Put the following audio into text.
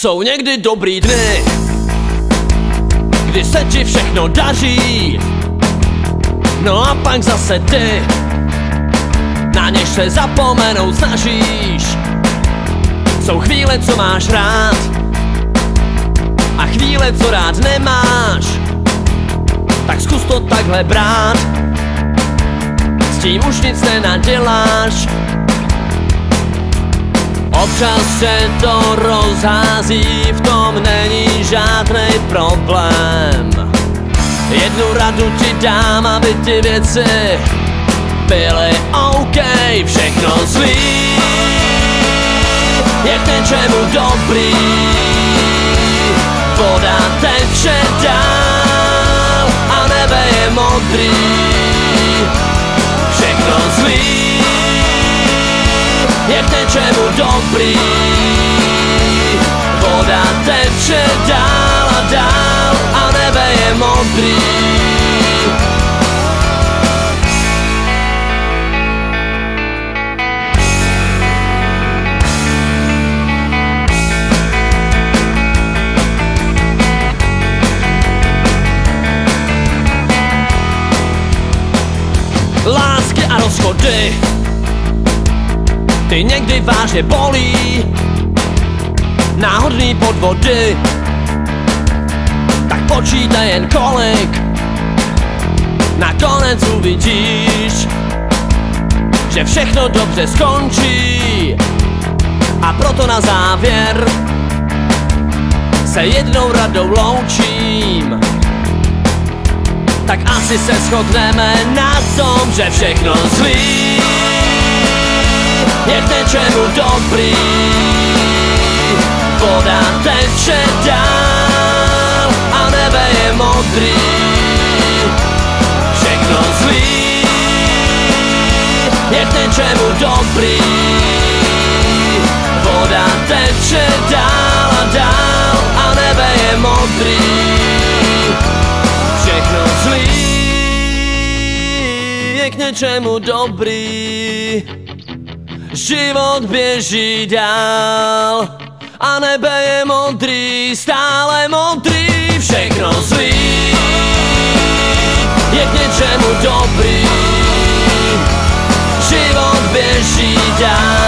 Jsou někdy dobrý dny, kdy se ti všechno daří. No a pak zase ty, na něž se zapomenout snažíš. Jsou chvíle, co máš rád a chvíle, co rád nemáš. Tak zkus to takhle brát, s tím už nic nenaděláš. Občas se to rozhází, v tom není žádný problém. Jednu radu ti dám, aby ty věci byly OK, všechno zlý je k něčemu dobrý. Voda teče dál a nebe je modrý, je k něčemu dobrý. Voda teče dál a dál a nebe je modrý. Lásky a rozchody ty někdy vážně bolí. Náhodný podvody Tak počítaj jen kolik. Nakonec uvidíš Že všechno dobře skončí. A proto na závěr Se jednou radou loučím. Tak asi se shodneme na tom, že všechno zlý je k něčemu dobrý. Voda teče dál a nebe je modrý. Všechno zlý. Je k něčemu dobrý. Voda teče dál a dál a nebe je modrý. Všechno zlý. Je k něčemu dobrý Život běží dál a nebe je modrý, stále modrý, všechno zlý je k něčemu dobrý. Život běží dál